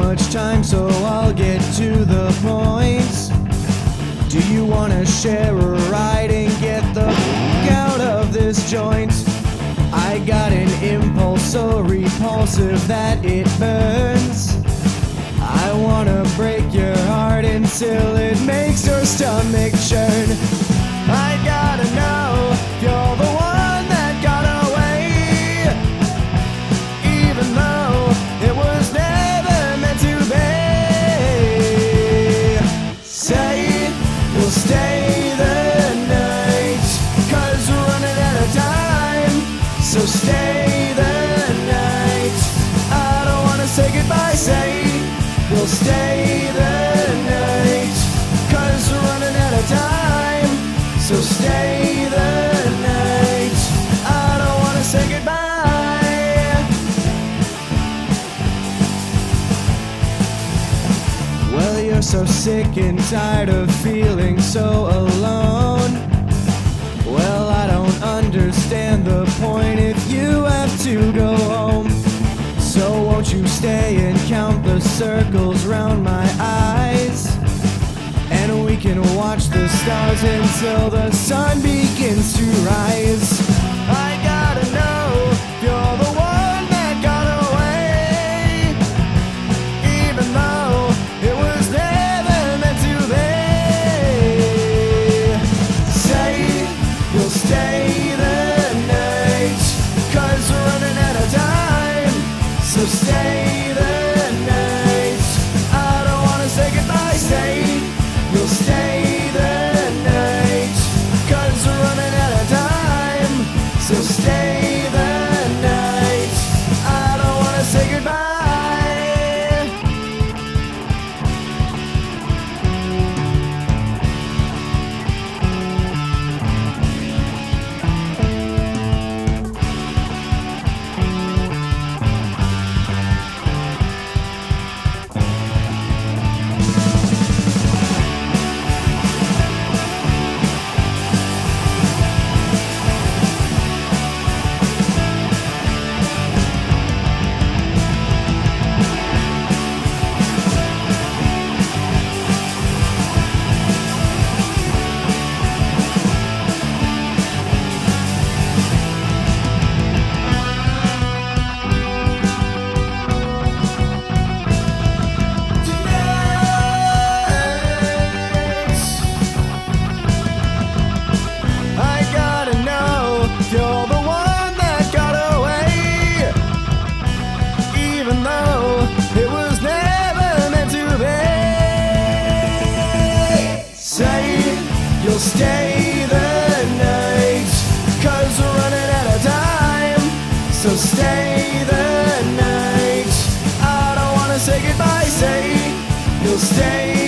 much time, so I'll get to the point. Do you wanna share a ride and get the f- out of this joint? I got an impulse so repulsive that it burns. I wanna break your heart until it makes your stomach churn. I gotta know So stay the night. I don't wanna say goodbye. Well, you're so sick and tired of feeling so alone. Well, I don't understand the point if you have to go home. So won't you stay and count the circles round my stars until the sun begins to rise. I gotta know you're the one that got away, even though it was never meant to be. Say you'll stay the night, we we're running out of time, so stay the night. stay the night, cause we're running out of time. So stay the night. I don't wanna say goodbye, say you'll stay.